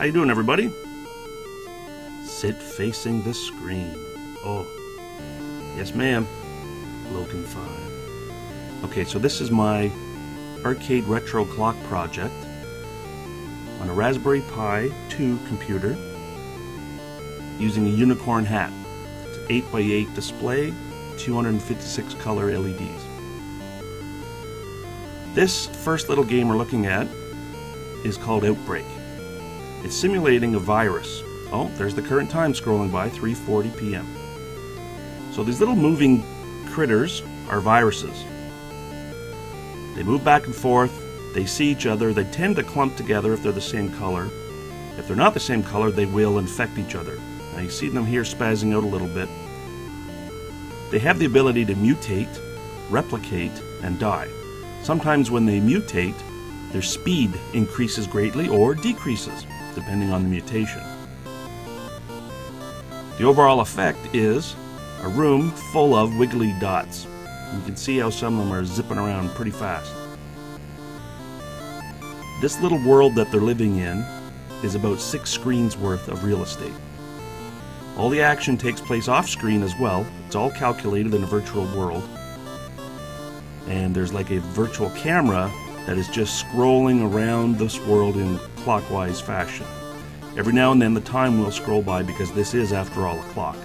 How you doing, everybody? Sit facing the screen. Oh, yes, ma'am. Logan 5. Okay, so this is my arcade retro clock project on a Raspberry Pi 2 computer using a unicorn hat. It's an 8x8 display, 256 color LEDs. This first little game we're looking at is called Outbreak. It's simulating a virus. Oh, there's the current time scrolling by, 3:40 p.m. So these little moving critters are viruses. They move back and forth, they see each other, they tend to clump together if they're the same color. If they're not the same color, they will infect each other. Now you see them here spazzing out a little bit. They have the ability to mutate, replicate, and die. Sometimes when they mutate, their speed increases greatly or decreases, depending on the mutation. The overall effect is a room full of wiggly dots. You can see how some of them are zipping around pretty fast. This little world that they're living in is about six screens worth of real estate. All the action takes place off screen as well. It's all calculated in a virtual world. And there's like a virtual camera that is just scrolling around this world in clockwise fashion. Every now and then the time will scroll by because this is, after all, a clock.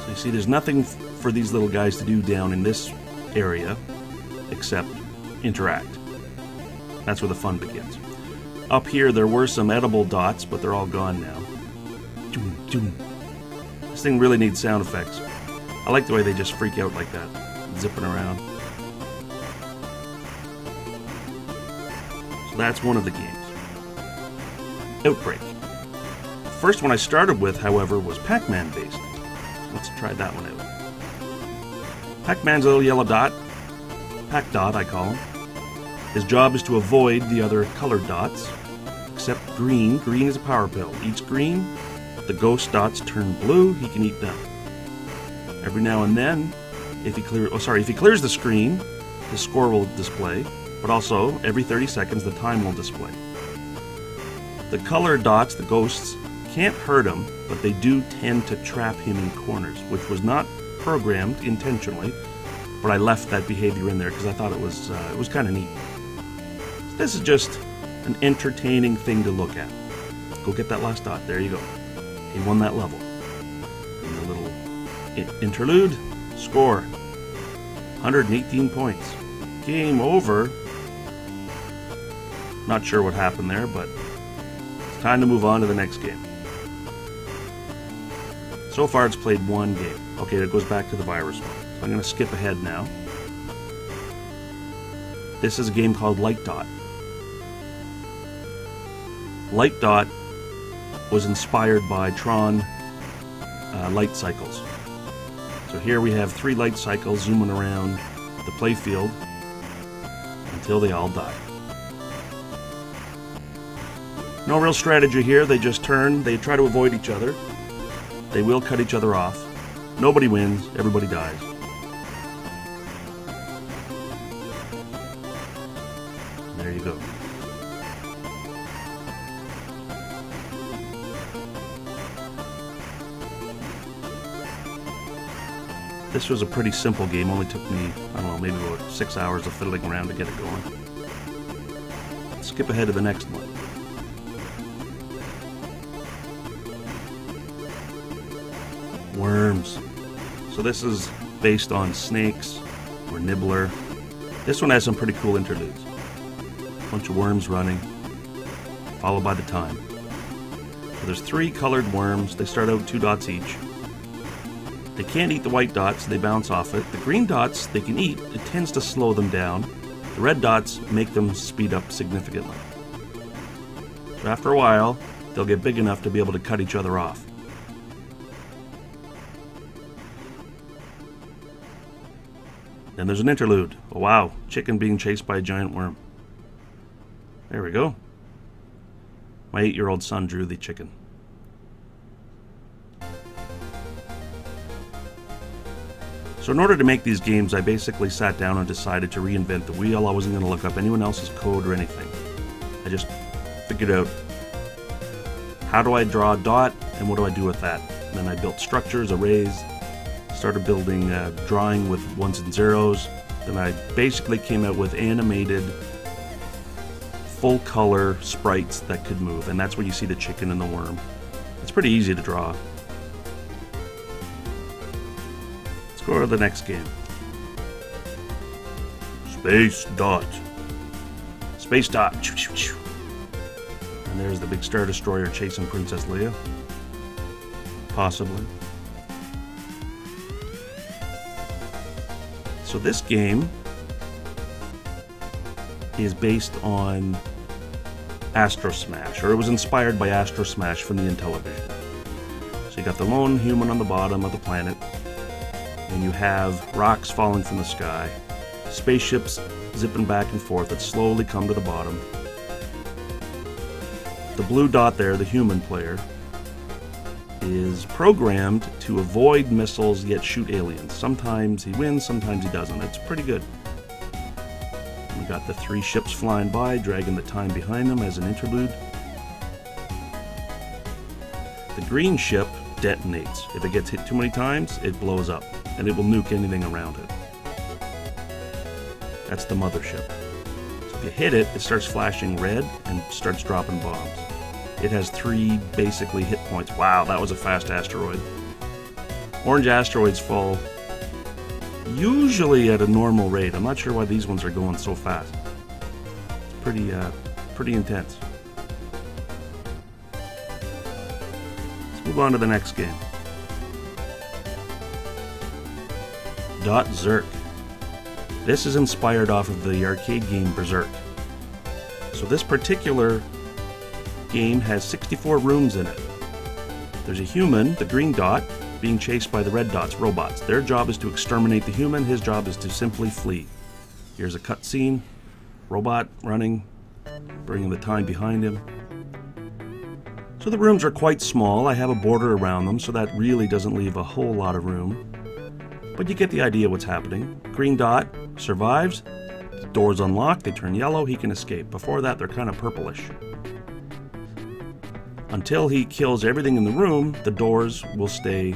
So you see, there's nothing for these little guys to do down in this area except interact. That's where the fun begins. Up here, there were some edible dots, but they're all gone now. This thing really needs sound effects. I like the way they just freak out like that, zipping around. That's one of the games. Outbreak. The first one I started with, however, was Pac-Man based. Let's try that one out. Pac-Man's little yellow dot. Pac-Dot, I call him. His job is to avoid the other colored dots, except green. Green is a power pill. Eats green, the ghost dots turn blue, he can eat them. Every now and then, if he clear oh sorry, if he clears the screen, the score will display, but also every 30 seconds the time will display. The colored dots, the ghosts, can't hurt him, but they do tend to trap him in corners, which was not programmed intentionally, but I left that behavior in there because I thought it was uh, it was kind of neat. So this is just an entertaining thing to look at. Go get that last dot. There you go. He won that level. The little interlude score 118 points. Game over. Not sure what happened there, but time to move on to the next game. So far, it's played one game. Okay, it goes back to the virus. So I'm going to skip ahead now. This is a game called Light Dot. Light Dot was inspired by Tron uh, light cycles. So here we have three light cycles zooming around the playfield until they all die. No real strategy here, they just turn, they try to avoid each other. They will cut each other off. Nobody wins, everybody dies. There you go. This was a pretty simple game, only took me, I don't know, maybe about six hours of fiddling around to get it going. Skip ahead to the next one. Worms. So this is based on snakes or nibbler. This one has some pretty cool interludes. Bunch of worms running, followed by the time. So there's three colored worms. They start out two dots each. They can't eat the white dots, they bounce off it. The green dots they can eat, it tends to slow them down. The red dots make them speed up significantly. So after a while, they'll get big enough to be able to cut each other off. Then there's an interlude. Oh, wow, chicken being chased by a giant worm. There we go. My eight year old son drew the chicken. So in order to make these games, I basically sat down and decided to reinvent the wheel. I wasn't going to look up anyone else's code or anything. I just figured out how do I draw a dot and what do I do with that. And then I built structures, arrays, started building, uh, drawing with ones and zeros. Then I basically came out with animated full color sprites that could move, and that's where you see the chicken and the worm. It's pretty easy to draw. Let's go to the next game. Space Dot. Space Dot. And there's the big Star Destroyer chasing Princess Leia. Possibly. So this game is based on Astro Smash, or it was inspired by Astro Smash from the Intellivision. So you got the lone human on the bottom of the planet, and you have rocks falling from the sky, spaceships zipping back and forth that slowly come to the bottom. The blue dot there, the human player, is programmed to avoid missiles yet shoot aliens. Sometimes he wins, sometimes he doesn't. It's pretty good. We got the three ships flying by, dragging the time behind them as an interlude. The green ship detonates. If it gets hit too many times, it blows up, and it will nuke anything around it. That's the mothership. So if you hit it, it starts flashing red and starts dropping bombs. It has three basically hit points. Wow, that was a fast asteroid. Orange asteroids fall usually at a normal rate. I'm not sure why these ones are going so fast. It's pretty, uh, pretty intense. Let's move on to the next game. Dot Zerk. This is inspired off of the arcade game Berserk. So this particular game has 64 rooms in it. There's a human, the green dot, being chased by the red dots, robots. Their job is to exterminate the human, his job is to simply flee. Here's a cutscene robot running, bringing the time behind him. So the rooms are quite small. I have a border around them, so that really doesn't leave a whole lot of room. But you get the idea what's happening. Green dot survives, the doors unlock, they turn yellow, he can escape. Before that, they're kind of purplish. Until he kills everything in the room, the doors will stay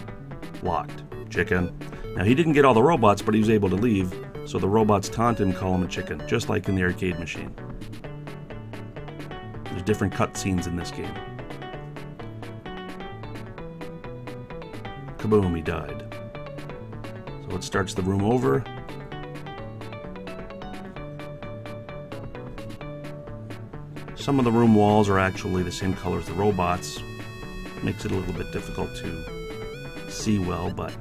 locked. Chicken. Now, he didn't get all the robots, but he was able to leave, so the robots taunt him, call him a chicken, just like in the arcade machine. There's different cutscenes in this game. Kaboom, he died. So it starts the room over. Some of the room walls are actually the same color as the robots. Makes it a little bit difficult to see well, but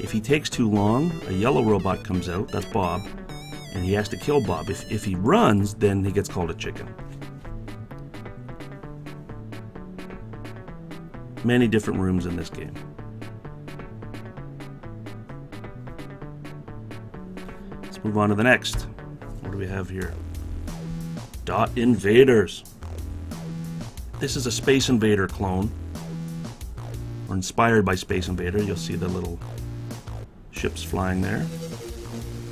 if he takes too long, a yellow robot comes out, that's Bob, and he has to kill Bob. If, if he runs, then he gets called a chicken. Many different rooms in this game. Let's move on to the next. What do we have here? Dot Invaders. This is a Space Invader clone, or inspired by Space Invader. You'll see the little ships flying there.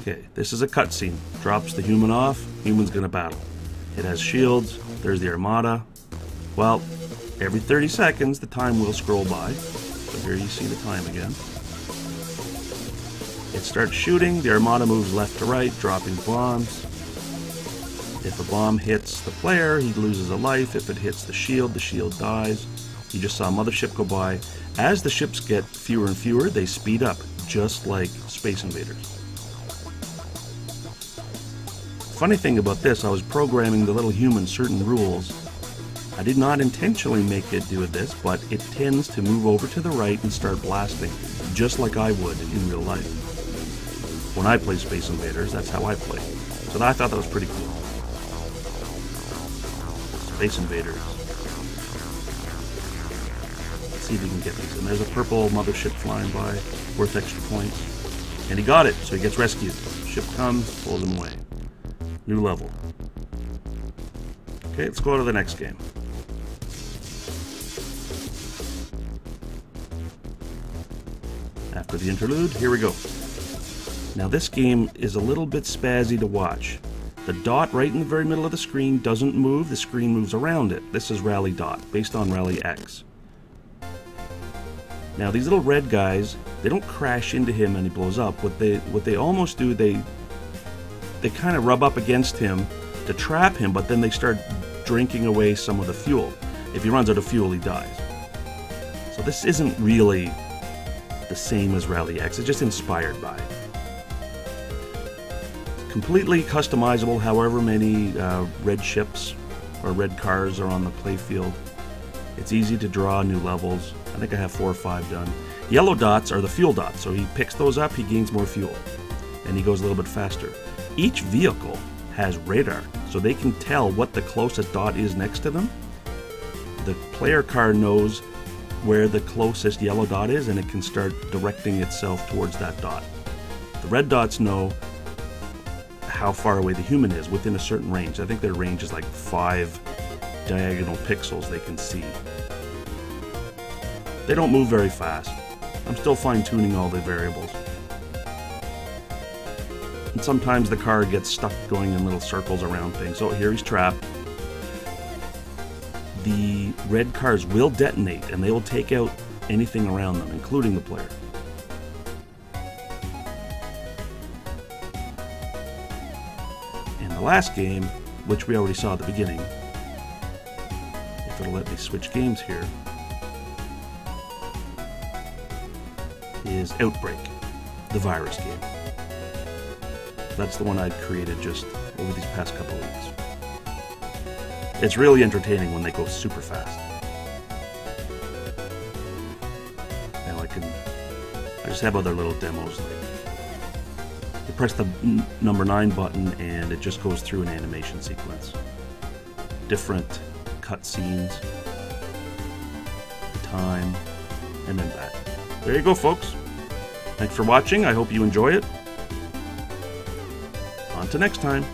Okay, this is a cutscene. Drops the human off, human's gonna battle. It has shields, there's the Armada. Well, every 30 seconds the time will scroll by. So here you see the time again. It starts shooting, the Armada moves left to right, dropping bombs. If a bomb hits the player, he loses a life. If it hits the shield, the shield dies. You just saw a mothership go by. As the ships get fewer and fewer, they speed up, just like Space Invaders. Funny thing about this, I was programming the little human certain rules. I did not intentionally make it do this, but it tends to move over to the right and start blasting, just like I would in real life. When I play Space Invaders, that's how I play. So I thought that was pretty cool. Space Invaders. Let's see if we can get these. And there's a purple mothership flying by, worth extra points. And he got it, so he gets rescued. Ship comes, pulls him away. New level. Okay, let's go to the next game. After the interlude, here we go. Now this game is a little bit spazzy to watch. The dot right in the very middle of the screen doesn't move, the screen moves around it. This is Rally Dot, based on Rally X. Now these little red guys, they don't crash into him and he blows up. What they what they almost do, they they kind of rub up against him to trap him, but then they start drinking away some of the fuel. If he runs out of fuel, he dies. So this isn't really the same as Rally X, it's just inspired by it. Completely customizable, however many uh, red ships or red cars are on the playfield. It's easy to draw new levels. I think I have four or five done. Yellow dots are the fuel dots, so he picks those up, he gains more fuel, and he goes a little bit faster. Each vehicle has radar, so they can tell what the closest dot is next to them. The player car knows where the closest yellow dot is, and it can start directing itself towards that dot. The red dots know how far away the human is within a certain range. I think their range is like five diagonal pixels they can see. They don't move very fast. I'm still fine tuning all the variables. And sometimes the car gets stuck going in little circles around things. So here he's trapped. The red cars will detonate and they will take out anything around them, including the player. Last game, which we already saw at the beginning, if it'll let me switch games here, is Outbreak, the virus game. That's the one I'd created just over these past couple weeks. It's really entertaining when they go super fast. Now I can, I just have other little demos like you press the number 9 button and it just goes through an animation sequence. Different cutscenes, time, and then back. There you go, folks. Thanks for watching. I hope you enjoy it. On to next time.